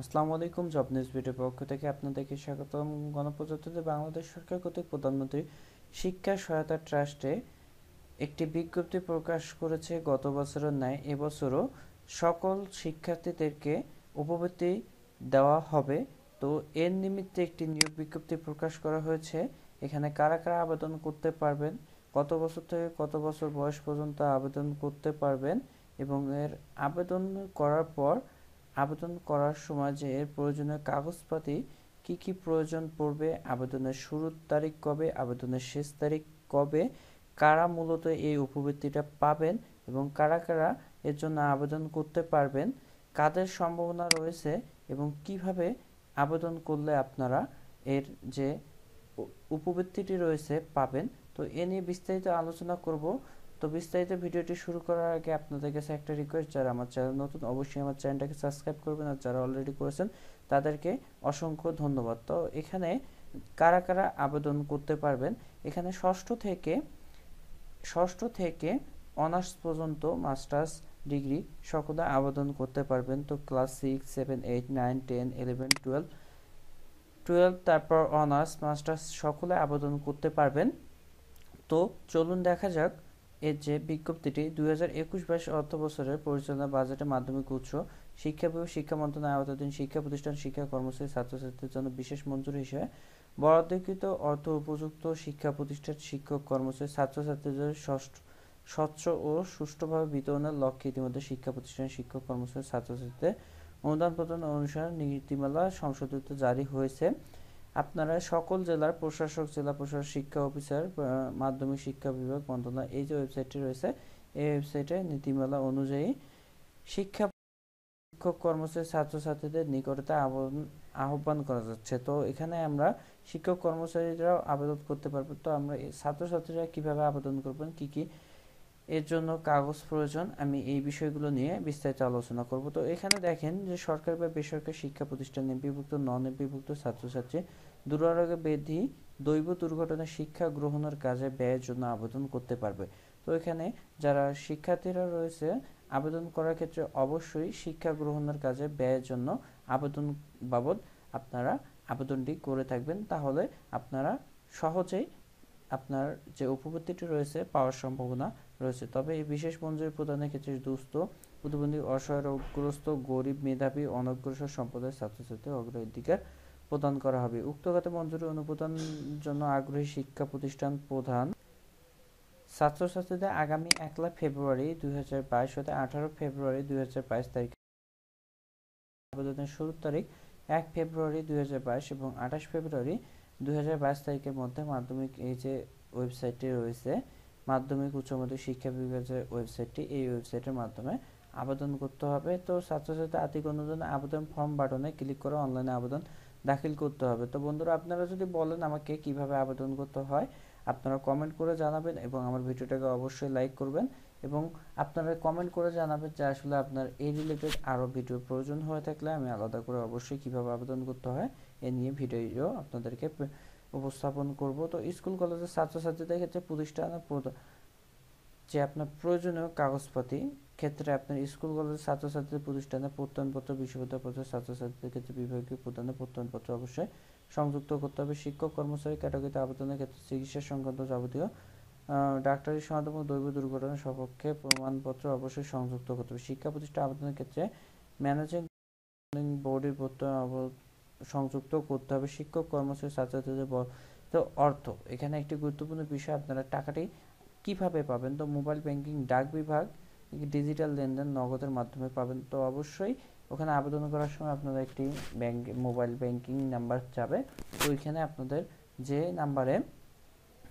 আসসালামু আলাইকুম job news ভিডিওর পক্ষ থেকে আপনাদেরকে স্বাগতম। গণপ্রজাতন্ত্রী বাংলাদেশ সরকার কর্তৃক প্রধানমন্ত্রী শিক্ষা সহায়তা ট্রাস্টে একটি বিজ্ঞপ্তি প্রকাশ করেছে, গত বছরের ন্যায় এবছরও সকল শিক্ষার্থীদেরকে উপবৃত্তি দেওয়া হবে। তো এর নিমিত্তে একটি নিয়োগ বিজ্ঞপ্তি প্রকাশ করা হয়েছে। এখানে কারা কারা আবেদন করতে পারবেন, কত বছর থেকে কত বছর বয়স পর্যন্ত আবেদন করতে পারবেন এবং এর আবেদন করার পর আবেদন করার সময় যে এর প্রয়োজনীয় কাগজপাতি, কি কি প্রয়োজন পড়বে, আবেদনের শুরুর তারিখ কবে, আবেদনের শেষ তারিখ কবে, কারা মূলত এই উপবৃত্তিটা পাবেন এবং কারা কারা এর জন্য আবেদন করতে পারবেন, কাদের সম্ভাবনা রয়েছে এবং কীভাবে আবেদন করলে আপনারা এর যে উপবৃত্তিটি রয়েছে পাবেন, তো এ নিয়ে বিস্তারিত আলোচনা করব। তো বিস্তারিত ভিডিওটি শুরু করার আগে আপনাদের কাছে একটা রিকোয়েস্ট যারা আমার চ্যানেল নতুন, অবশ্যই আমার চ্যানেলটাকে সাবস্ক্রাইব করবেন আর যারা অলরেডি করেছেন, তাদেরকে অসংখ্য ধন্যবাদ। তো এখানে কারা কারা আবেদন করতে পারবেন? এখানে ষষ্ঠ থেকে ষষ্ঠ থেকে অনার্স পর্যন্ত মাস্টার্স ডিগ্রি সকলে আবেদন করতে পারবেন। তো class six seven eight nine ten eleven twelve twelve তারপর অনার্স, মাস্টার্স সকলে আবেদন করতে পারবেন। তো চলুন দেখা যাক এর যে বিজ্ঞপ্তিটি দুই হাজার একুশ বাইশ অর্থ বছরের পরিচালনা বাজেটে মাধ্যমিক উৎস, শিক্ষা বিভাগ, শিক্ষা মন্ত্রণালয়, আওতাধীন শিক্ষা প্রতিষ্ঠান, শিক্ষা কর্মসূচি, ছাত্রছাত্রীদের জন্য বিশেষ মঞ্জুরি হিসেবে বরাদ্দকৃত অর্থ উপযুক্ত শিক্ষা প্রতিষ্ঠান, শিক্ষক কর্মসূচি, ছাত্রছাত্রীদের ষষ্ঠ, স্বচ্ছ ও সুষ্ঠুভাবে বিতরণের লক্ষ্যে ইতিমধ্যে শিক্ষা প্রতিষ্ঠান শিক্ষক কর্মসূচি, ছাত্রছাত্রীদের অনুদান প্রদান অনুসারে নীতিমালা সংশোধিত জারি হয়েছে। আপনারা সকল জেলার প্রশাসক, জেলা প্রশাসক, শিক্ষা অফিসার মাধ্যমিক শিক্ষা বিভাগ, মন্ত্রণালয়, এই যে ওয়েবসাইটটি রয়েছে, এই ওয়েবসাইটে নীতিমালা অনুযায়ী শিক্ষা শিক্ষক, কর্মচারী, ছাত্রছাত্রীদের নিকটতে আহ্বান করা যাচ্ছে। তো এখানে আমরা শিক্ষক, কর্মচারীরাও আবেদন করতে পারব। তো আমরা ছাত্রছাত্রীরা কীভাবে আবেদন করবেন? কি কি এর জন্য কাগজ প্রয়োজন, আমি এই বিষয়গুলো নিয়ে বিস্তারিত আলোচনা করব। তো এখানে দেখেন যে সরকারি বা বেসরকারি শিক্ষা প্রতিষ্ঠান বিভক্ত নন বিভক্ত ছাত্রছাত্রী দুরারোগ্য ব্যাধি দৈব দুর্ঘটনা শিক্ষা গ্রহণের কাজে ব্যয়ের জন্য আবেদন করতে পারবে। তো এখানে যারা শিক্ষার্থীরা রয়েছে, আবেদন করার ক্ষেত্রে অবশ্যই শিক্ষা গ্রহণের কাজে ব্যয়ের জন্য আবেদন বাবদ আপনারা আবেদনটি করে থাকবেন। তাহলে আপনারা সহজেই আপনার যে উপবৃত্তিটি রয়েছে, পাওয়ার সম্ভাবনা রয়েছে। তবে এই বিশেষ মঞ্জুরি প্রদানের ক্ষেত্রে দুস্থ, প্রতিবন্ধী, অসহায়, রোগগ্রস্ত, গরিব, মেধাবী, অনগ্রসর সম্প্রদায়ের ছাত্রছাত্রী অগ্রাধিকার প্রদান করা হবে। উক্ত খাতে মঞ্জুরি অনুপ্রদান জন্য আগ্রহী শিক্ষা প্রতিষ্ঠান প্রধান ছাত্রছাত্রীদের আগামী একলা ফেব্রুয়ারি দুই হাজার বাইশ হতে আঠারো ফেব্রুয়ারি দুই হাজার বাইশ তারিখে আবেদনের শুরুর তারিখ এক ফেব্রুয়ারি দুই হাজার বাইশ এবং আঠাশ ফেব্রুয়ারি দুই হাজার বাইশ তারিখের মধ্যে মাধ্যমিক এই যে ওয়েবসাইটটি রয়েছে, মাধ্যমিক উচ্চ মাধ্যমিক শিক্ষা বিভাগের ওয়েবসাইটটি এই ওয়েবসাইটের মাধ্যমে আবেদন করতে হবে। তো ছাত্রছাত্রী আর্থিক অনুদান আবেদন ফর্ম বাটনে ক্লিক করে অনলাইনে আবেদন দাখিল করতে হবে। তো বন্ধুরা, আপনারা যদি বলেন আমাকে কীভাবে আবেদন করতে হয়, আপনারা কমেন্ট করে জানাবেন এবং আমার ভিডিওটাকে অবশ্যই লাইক করবেন এবং আপনারা কমেন্ট করে জানাবেন যে আসলে আপনার এই রিলেটেড আরও ভিডিও প্রয়োজন হয়ে থাকলে আমি আলাদা করে অবশ্যই কীভাবে আবেদন করতে হয় এ নিয়ে ভিডিও আপনাদেরকে উপস্থাপন করব। তো স্কুল, কলেজের ছাত্রছাত্রীদের ক্ষেত্রে প্রতিষ্ঠানের যে আপনার প্রয়োজনীয় কাগজপাতি, ক্ষেত্রে আপনার স্কুল, কলেজের ছাত্রছাত্রী প্রতিষ্ঠানে প্রত্যয়নপত্র বিশ্ববিদ্যালয় পর্যায়ে ছাত্রছাত্রীদের ক্ষেত্রে বিভাগীয় প্রদানে প্রত্যয়নপত্র অবশ্যই সংযুক্ত করতে হবে। শিক্ষক, কর্মচারী ক্যাটাগরিতে আবেদনের ক্ষেত্রে চিকিৎসা সংক্রান্ত যাবতীয় ডাক্তারি এবং দৈব দুর্ঘটনার সপক্ষে প্রমাণপত্র অবশ্যই সংযুক্ত করতে হবে। শিক্ষা প্রতিষ্ঠান আবেদনের ক্ষেত্রে ম্যানেজিং, বোর্ডের প্রত্যয় সংযুক্ত করতে হবে শিক্ষক, কর্মচারী, ছাত্রছাত্রীদের তো অর্থ, এখানে একটি গুরুত্বপূর্ণ বিষয় আপনারা টাকাটি কীভাবে পাবেন? তো মোবাইল ব্যাংকিং ডাক বিভাগ ডিজিটাল লেনদেন নগদের মাধ্যমে পাবেন? তো অবশ্যই ওখানে আবেদন করার সময় আপনারা একটি ব্যাংক, মোবাইল ব্যাংকিং নাম্বার যাবে। তো ওইখানে আপনাদের যে নাম্বারে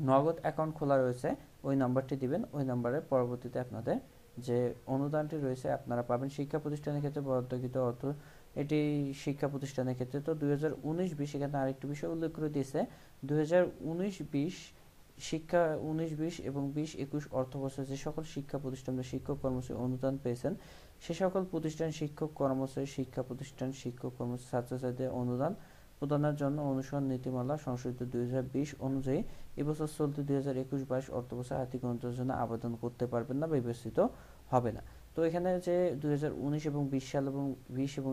নগদ অ্যাকাউন্ট খোলা রয়েছে, ওই নাম্বারটি দিবেন। ওই নাম্বারে পরবর্তীতে আপনাদের যে অনুদানটি রয়েছে আপনারা পাবেন শিক্ষা প্রতিষ্ঠানের ক্ষেত্রে বরাদ্দকৃত অর্থ। এটি শিক্ষা প্রতিষ্ঠানের ক্ষেত্রে তো দুই হাজার উনিশ এখানে আরেকটি বিষয় উল্লেখ করে দিয়েছে। দুই হাজার শিক্ষা উনিশ বিশ এবং বিশ একুশ অর্থ বছর যে সকল শিক্ষা প্রতিষ্ঠানে শিক্ষক কর্মচারী অনুদান পেয়েছেন, সে সকল প্রতিষ্ঠান শিক্ষক কর্মচারী শিক্ষা প্রতিষ্ঠান, শিক্ষক কর্মচারী ছাত্রছাত্রীদের অনুদান প্রদানের জন্য অনুসরণ নীতিমালা সংশোধিত দুই হাজার বিশ অনুযায়ী এবছর চলতি দুই হাজার একুশ বাইশ অর্থ বছর আর্থিক অনুদানের জন্য আবেদন করতে পারবেন না বিবেচিত হবে না। তো এখানে যে দুই হাজার উনিশ এবং বিশ সাল এবং বিশ এবং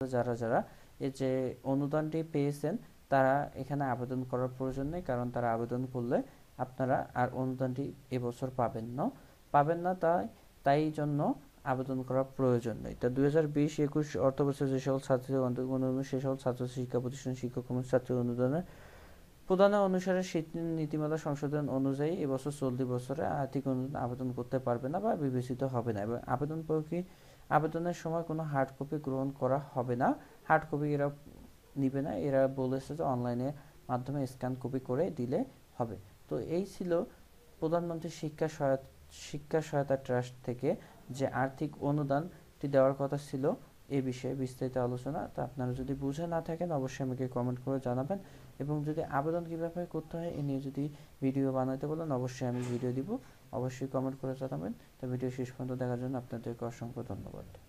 যারা যারা এই যে অনুদানটি পেয়েছেন, তারা এখানে আবেদন করার প্রয়োজন নেই কারণ তারা আবেদন করলে আপনারা আর অনুদানটি এবছর পাবেন না। পাবেন না তাই তাই জন্য আবেদন করা প্রয়োজন নেই। তা দুই হাজার বিশ একুশ অর্থবছর যে সকল ছাত্রীদের অনুদান, সে সকল ছাত্র শিক্ষা প্রতিষ্ঠান, শিক্ষক ছাত্রী অনুদানের প্রদানের অনুসারে শীত নীতিমালা সংশোধন অনুযায়ী এবছর চলতি বছরে আর্থিক অনুদান আবেদন করতে পারবে না বা বিবেচিত হবে না এবং আবেদন প্রক্রিয়া আবেদনের সময় কোনো হার্ড কপি গ্রহণ করা হবে না। হার্ড কপি এরা নিবে না, এরা বলেছে যে অনলাইনে মাধ্যমে স্ক্যান কপি করে দিলে হবে। তো এই ছিল প্রধানমন্ত্রী শিক্ষা সহায়তা শিক্ষা সহায়তা ট্রাস্ট থেকে যে আর্থিক অনুদানটি দেওয়ার কথা ছিল এ বিষয়ে বিস্তারিত আলোচনা, তা আপনারা যদি বুঝে না থাকেন, অবশ্যই আমাকে কমেন্ট করে জানাবেন। এবং যদি আবেদন কীভাবে করতে হয়, এ নিয়ে যদি ভিডিও বানাতে বলেন, অবশ্যই আমি ভিডিও দিব। অবশ্যই কমেন্ট করে জানাবেন। তো ভিডিও শেষ পর্যন্ত দেখার জন্য আপনাদেরকে অসংখ্য ধন্যবাদ।